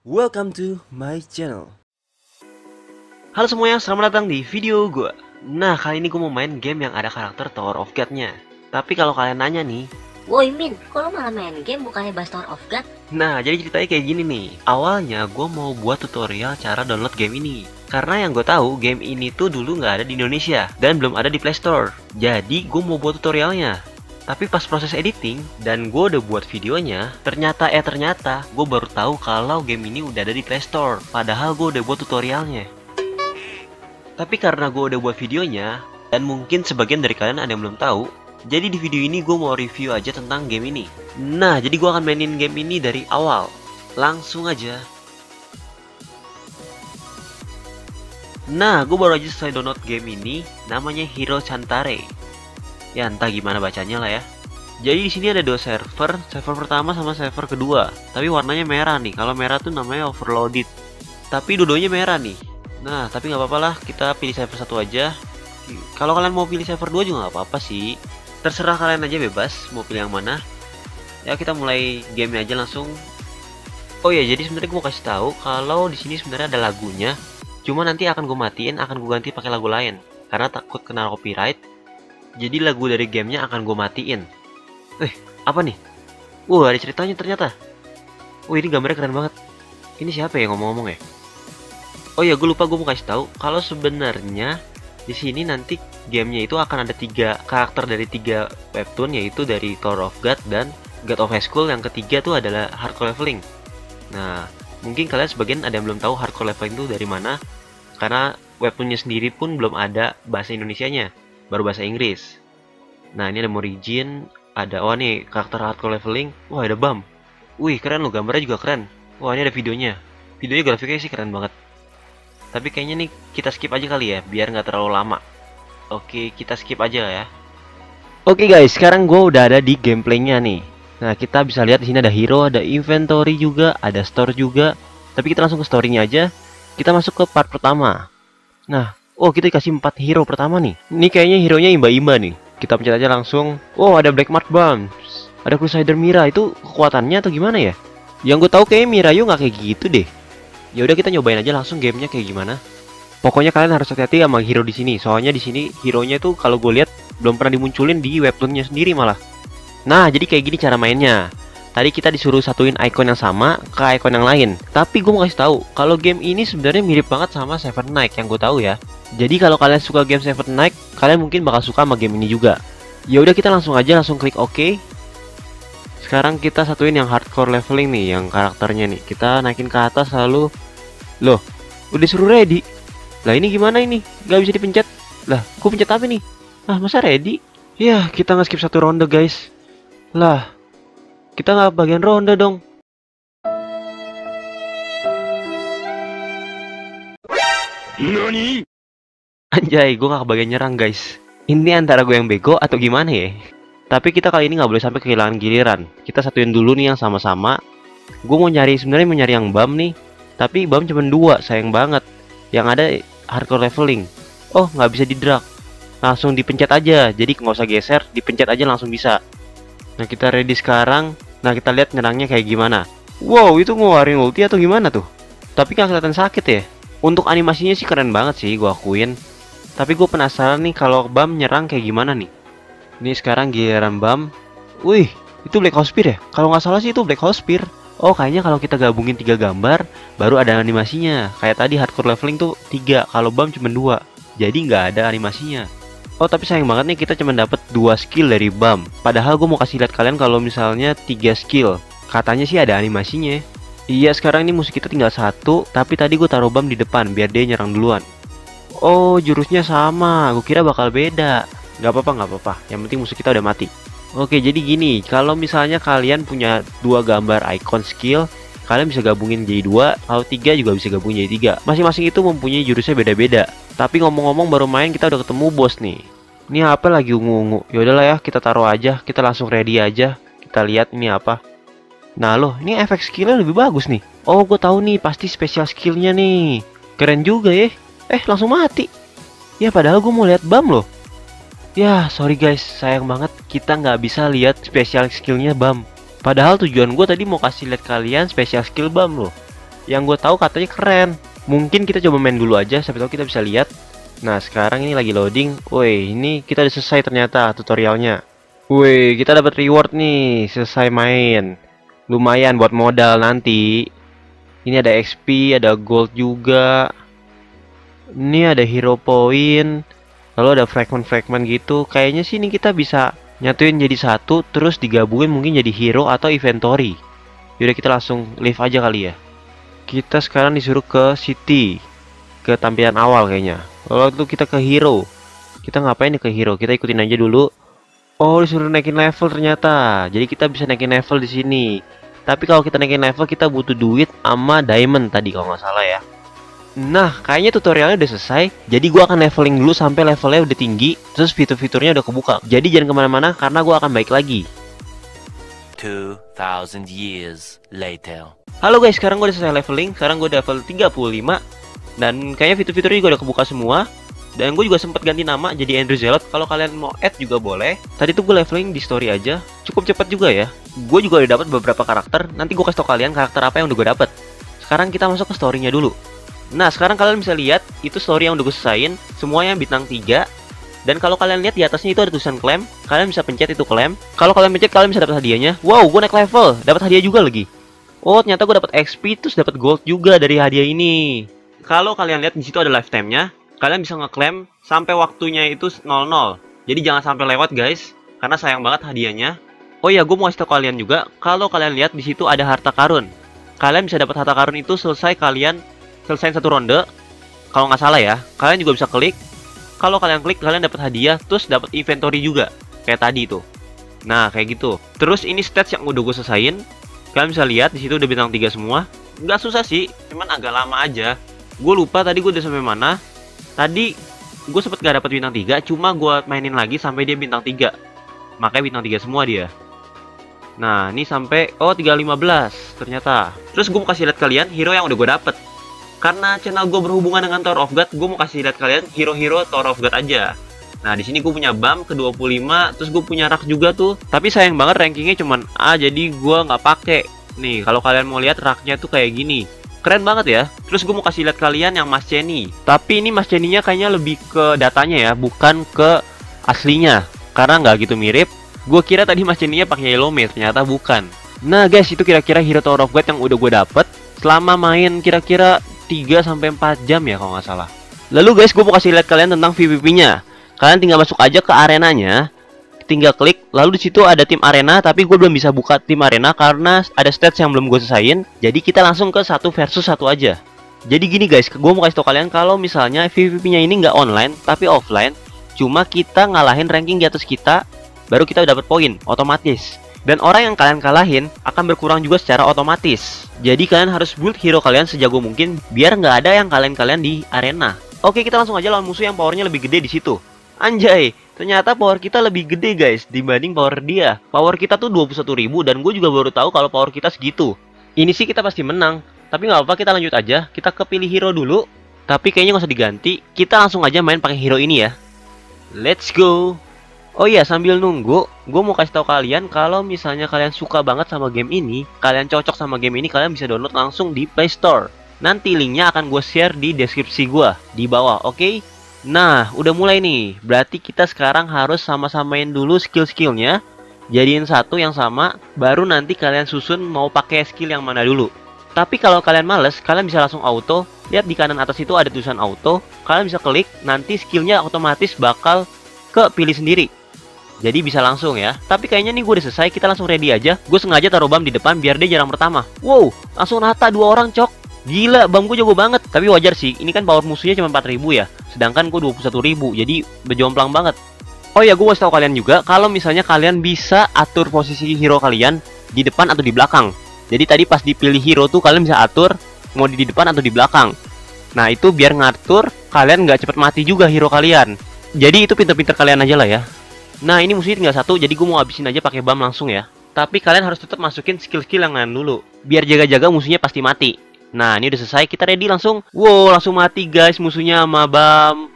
Welcome to my channel. Halo semuanya, selamat datang di video gue. Nah, kali ini gue mau main game yang ada karakter Tower of God-nya. Tapi kalau kalian nanya nih, Woi Min, kok lo malah main game bukannya bahas Tower of God? nah jadi ceritanya kayak gini nih. Awalnya gue mau buat tutorial cara download game ini. Karena yang gue tahu game ini tuh dulu nggak ada di Indonesia dan belum ada di Play Store. Jadi gue mau buat tutorialnya. Tapi pas proses editing dan gue udah buat videonya, ternyata eh ternyata gue baru tahu kalau game ini udah ada di Play Store. Padahal gue udah buat tutorialnya. Tapi karena gue udah buat videonya, dan mungkin sebagian dari kalian ada yang belum tahu, jadi di video ini gue mau review aja tentang game ini. Nah, jadi gue akan mainin game ini dari awal. Langsung aja. Nah, gue baru aja selesai download game ini, namanya Hero Chantare. Ya entah gimana bacanya lah ya. Jadi di sini ada dua server, server pertama sama server kedua. Tapi warnanya merah nih. Kalau merah tuh namanya overloaded. Tapi dua-duanya merah nih. Nah, tapi nggak apa-apa lah. Kita pilih server satu aja. Kalau kalian mau pilih server 2 juga nggak apa-apa sih. Terserah kalian aja bebas mau pilih yang mana. Ya kita mulai game aja langsung. Oh ya, jadi sebenarnya gue kasih tahu kalau di sini sebenarnya ada lagunya. Cuma nanti akan gue matiin, akan gue ganti pakai lagu lain karena takut kena copyright. Jadi lagu dari gamenya akan gue matiin. Eh, apa nih? Wah, ada ceritanya ternyata. Wah, ini gambarnya keren banget. Ini siapa ya ngomong-ngomong ya? Oh ya, gue lupa gue mau kasih tahu kalau sebenarnya di sini nanti gamenya itu akan ada tiga karakter dari tiga webtoon yaitu dari Tower of God dan God of High School yang ketiga tuh adalah hardcore leveling. Nah, mungkin kalian sebagian ada yang belum tahu hardcore leveling itu dari mana karena webtoonnya sendiri pun belum ada bahasa Indonesianya, baru bahasa Inggris. Nah, ini ada Morigin, ada oh nih karakter hardcore leveling, wah ada Bam. Wih, keren loh gambarnya juga keren. Wah, ini ada videonya. Videonya grafiknya sih keren banget. Tapi kayaknya nih kita skip aja kali ya, biar nggak terlalu lama. Oke, kita skip aja ya. Oke guys, sekarang gue udah ada di gameplaynya nih. Nah, kita bisa lihat di sini ada hero, ada inventory juga, ada store juga. Tapi kita langsung ke story-nya aja. Kita masuk ke part pertama. Nah, oh kita dikasih 4 hero pertama nih. Ini kayaknya hero-nya imba-imba nih. Kita pencet aja langsung. Oh, ada Black Mart Bombs. Ada Crusader Mira. Itu kekuatannya atau gimana ya? Yang gue tahu kayaknya Mirayu nggak kayak gitu deh. Ya udah kita nyobain aja langsung gamenya kayak gimana. Pokoknya kalian harus hati-hati sama hero di sini. Soalnya di sini hero-nya tuh kalau gue lihat belum pernah dimunculin di webtoonnya sendiri malah. Nah, jadi kayak gini cara mainnya. Tadi kita disuruh satuin icon yang sama ke icon yang lain. Tapi gue mau kasih tahu kalau game ini sebenarnya mirip banget sama Seven Night yang gue tahu ya. Jadi kalau kalian suka game Seven Night, kalian mungkin bakal suka sama game ini juga. Ya udah kita langsung aja langsung klik OK. Sekarang kita satuin yang hardcore leveling nih, yang karakternya nih. Kita naikin ke atas lalu Loh, udah suruh ready. Lah ini gimana ini? Gak bisa dipencet. Lah, gue pencet apa nih? Ah, masa ready? Ya, kita nge-skip satu ronde, guys. Lah, kita nggak bagian ronde dong. Nani? Anjay, gue gak kebagian nyerang, guys. Ini antara gue yang bego atau gimana ya? Tapi kita kali ini nggak boleh sampai kehilangan giliran. Kita satuin dulu nih yang sama-sama. Gue mau nyari sebenarnya mau nyari yang bam nih, tapi bam cuma dua, sayang banget. Yang ada hardcore leveling. Oh, nggak bisa di drag. Langsung dipencet aja. Jadi nggak usah geser, dipencet aja langsung bisa. Nah kita ready sekarang. Nah kita lihat nyerangnya kayak gimana. Wow, itu ngeluarin ulti atau gimana tuh? Tapi nggak kelihatan sakit ya. Untuk animasinya sih keren banget sih, gue akuin. Tapi gue penasaran nih kalau bam nyerang kayak gimana nih. Ini sekarang giliran Bam. Wih, itu Black House Spear ya? Kalau nggak salah sih itu Black House Spear. Oh, kayaknya kalau kita gabungin tiga gambar, baru ada animasinya. Kayak tadi hardcore leveling tuh tiga, kalau Bam cuma dua. Jadi nggak ada animasinya. Oh, tapi sayang banget nih kita cuma dapat dua skill dari Bam. Padahal gue mau kasih lihat kalian kalau misalnya tiga skill. Katanya sih ada animasinya. Iya, sekarang ini musuh kita tinggal satu, tapi tadi gue taruh Bam di depan biar dia nyerang duluan. Oh, jurusnya sama. Gue kira bakal beda. Gak apa-apa, gak apa-apa. Yang penting musuh kita udah mati. Oke, jadi gini. Kalau misalnya kalian punya dua gambar icon skill, kalian bisa gabungin jadi dua. Kalau tiga juga bisa gabungin jadi tiga. Masing-masing itu mempunyai jurusnya beda-beda. Tapi ngomong-ngomong baru main kita udah ketemu bos nih. Ini apa lagi ungu-ungu? Yaudahlah ya, kita taruh aja. Kita langsung ready aja. Kita lihat ini apa. Nah loh, ini efek skillnya lebih bagus nih. Oh, gue tahu nih, pasti spesial skillnya nih. Keren juga ya. Eh, langsung mati. Ya, padahal gue mau lihat bam loh. Ya, sorry guys, sayang banget kita nggak bisa lihat spesial skillnya Bam. Padahal tujuan gue tadi mau kasih lihat kalian spesial skill Bam loh. yang gue tahu katanya keren. Mungkin kita coba main dulu aja, siapa tahu kita bisa lihat. Nah, sekarang ini lagi loading. Woi, ini kita udah selesai ternyata tutorialnya. Woi, kita dapat reward nih, selesai main. Lumayan buat modal nanti. Ini ada XP, ada gold juga. Ini ada hero point. Lalu ada fragment-fragment gitu. Kayaknya sih ini kita bisa nyatuin jadi satu, terus digabungin mungkin jadi hero atau inventory. Yaudah kita langsung live aja kali ya. Kita sekarang disuruh ke city, ke tampilan awal kayaknya. Lalu kita ke hero. Kita ngapain nih ke hero? Kita ikutin aja dulu. Oh, disuruh naikin level ternyata. Jadi kita bisa naikin level di sini. Tapi kalau kita naikin level kita butuh duit sama diamond tadi kalau nggak salah ya. Nah, kayaknya tutorialnya udah selesai. Jadi gua akan leveling dulu sampai levelnya udah tinggi, terus fitur-fiturnya udah kebuka. Jadi jangan ke mana-mana karena gua akan baik lagi. 2000 years later. Halo guys, sekarang gue udah selesai leveling. Sekarang gue udah level 35 dan kayaknya fitur-fiturnya juga udah kebuka semua. Dan gue juga sempat ganti nama jadi Andrew Zelot. Kalau kalian mau add juga boleh. Tadi tuh gue leveling di story aja, cukup cepat juga ya. Gue juga udah dapat beberapa karakter. Nanti gue kasih tau kalian karakter apa yang udah gue dapet. Sekarang kita masuk ke storynya dulu. Nah, sekarang kalian bisa lihat itu story yang udah gue selesain, semuanya bintang 3. Dan kalau kalian lihat di atasnya itu ada tulisan klaim, kalian bisa pencet itu klaim. Kalau kalian pencet kalian bisa dapat hadiahnya. Wow, gue naik level, dapat hadiah juga lagi. Oh, ternyata gue dapat XP terus dapat gold juga dari hadiah ini. Kalau kalian lihat di situ ada lifetime-nya, kalian bisa ngeklaim sampai waktunya itu 00. Jadi jangan sampai lewat guys, karena sayang banget hadiahnya. Oh iya, gue mau kasih kalian juga, kalau kalian lihat di situ ada harta karun. Kalian bisa dapat harta karun itu selesai kalian selesai satu ronde. Kalau nggak salah ya, kalian juga bisa klik. Kalau kalian klik, kalian dapat hadiah, terus dapat inventory juga, kayak tadi itu. Nah, kayak gitu. Terus ini stats yang udah gue selesain. Kalian bisa lihat di situ udah bintang 3 semua. Nggak susah sih, cuman agak lama aja. Gue lupa tadi gue udah sampai mana. Tadi gue sempet gak dapet bintang 3, cuma gue mainin lagi sampai dia bintang 3. Makanya bintang 3 semua dia. Nah, ini sampai oh 315 ternyata. Terus gue mau kasih lihat kalian hero yang udah gue dapet. Karena channel gue berhubungan dengan Tower of God, gue mau kasih lihat kalian hero-hero Tower of God aja. Nah, di sini gue punya BAM ke 25, terus gue punya rak juga tuh. Tapi sayang banget rankingnya cuman A, jadi gue nggak pakai. Nih, kalau kalian mau lihat raknya tuh kayak gini. Keren banget ya. Terus gue mau kasih lihat kalian yang Mas Chenny. Tapi ini Mas Chenny-nya kayaknya lebih ke datanya ya, bukan ke aslinya. Karena nggak gitu mirip. Gue kira tadi Mas Chenny-nya pakai Yellow Mage, ternyata bukan. Nah guys, itu kira-kira hero Tower of God yang udah gue dapet selama main kira-kira 3 sampai 4 jam ya kalau nggak salah. Lalu guys, gue mau kasih lihat kalian tentang PVP-nya. Kalian tinggal masuk aja ke arenanya, tinggal klik, lalu di situ ada tim arena, tapi gue belum bisa buka tim arena karena ada stats yang belum gue selesain. Jadi kita langsung ke satu versus satu aja. Jadi gini guys, gue mau kasih tau kalian kalau misalnya PVP-nya ini nggak online tapi offline, cuma kita ngalahin ranking di atas kita, baru kita dapat poin otomatis. Dan orang yang kalian kalahin akan berkurang juga secara otomatis. Jadi kalian harus build hero kalian sejago mungkin biar nggak ada yang kalian-kalian di arena. Oke, kita langsung aja lawan musuh yang powernya lebih gede di situ. Anjay, ternyata power kita lebih gede guys dibanding power dia. Power kita tuh 21.000 dan gue juga baru tahu kalau power kita segitu. Ini sih kita pasti menang. Tapi nggak apa-apa kita lanjut aja. Kita kepilih hero dulu. Tapi kayaknya nggak usah diganti. Kita langsung aja main pakai hero ini ya. Let's go. Oh iya sambil nunggu, gue mau kasih tahu kalian kalau misalnya kalian suka banget sama game ini, kalian cocok sama game ini, kalian bisa download langsung di Play Store. Nanti linknya akan gue share di deskripsi gue di bawah, oke? Okay? Nah, udah mulai nih. Berarti kita sekarang harus sama-samain dulu skill-skillnya. Jadiin satu yang sama, baru nanti kalian susun mau pakai skill yang mana dulu. Tapi kalau kalian males, kalian bisa langsung auto. Lihat di kanan atas itu ada tulisan auto. Kalian bisa klik, nanti skillnya otomatis bakal ke pilih sendiri. Jadi bisa langsung ya. Tapi kayaknya nih gue udah selesai, kita langsung ready aja. Gue sengaja taruh bam di depan biar dia jarang pertama. Wow, langsung rata dua orang cok. Gila, bam gue jago banget. Tapi wajar sih, ini kan power musuhnya cuma 4000 ya. Sedangkan gue 21000, jadi berjomplang banget. Oh ya, gue mau tahu kalian juga, kalau misalnya kalian bisa atur posisi hero kalian di depan atau di belakang. Jadi tadi pas dipilih hero tuh kalian bisa atur mau di depan atau di belakang. Nah itu biar ngatur kalian nggak cepet mati juga hero kalian. Jadi itu pinter-pinter kalian aja lah ya. Nah ini musuhnya tinggal satu, jadi gue mau habisin aja pakai bam langsung ya. Tapi kalian harus tetap masukin skill-skill yang lain dulu, biar jaga-jaga musuhnya pasti mati. Nah, ini udah selesai. Kita ready langsung. Wow, langsung mati guys musuhnya sama Bam.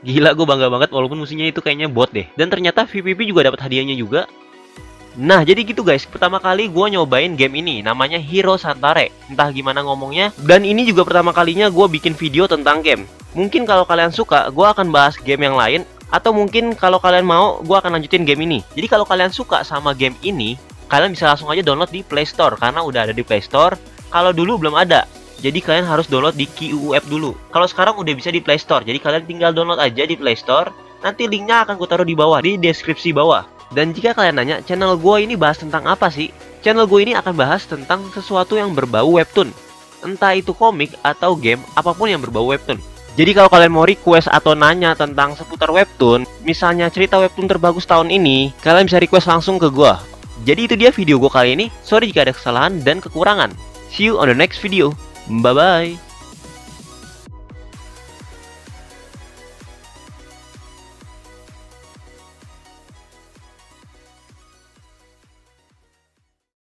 Gila, gue bangga banget walaupun musuhnya itu kayaknya bot deh. Dan ternyata VPP juga dapat hadiahnya juga. Nah, jadi gitu guys. Pertama kali gue nyobain game ini, namanya Hero Santare. Entah gimana ngomongnya. Dan ini juga pertama kalinya gue bikin video tentang game. Mungkin kalau kalian suka, gue akan bahas game yang lain. Atau mungkin kalau kalian mau, gue akan lanjutin game ini. Jadi kalau kalian suka sama game ini, kalian bisa langsung aja download di Play Store. Karena udah ada di Play Store. Kalau dulu belum ada. Jadi kalian harus download di QU App dulu. Kalau sekarang udah bisa di Play Store. Jadi kalian tinggal download aja di Play Store. Nanti linknya akan gue taruh di bawah, di deskripsi bawah. Dan jika kalian nanya, channel gue ini bahas tentang apa sih? Channel gue ini akan bahas tentang sesuatu yang berbau webtoon. Entah itu komik atau game, apa pun yang berbau webtoon. Jadi kalau kalian mau request atau nanya tentang seputar webtoon, misalnya cerita webtoon terbagus tahun ini, kalian bisa request langsung ke gue. Jadi itu dia video gue kali ini. Sorry jika ada kesalahan dan kekurangan. See you on the next video. Bye-bye.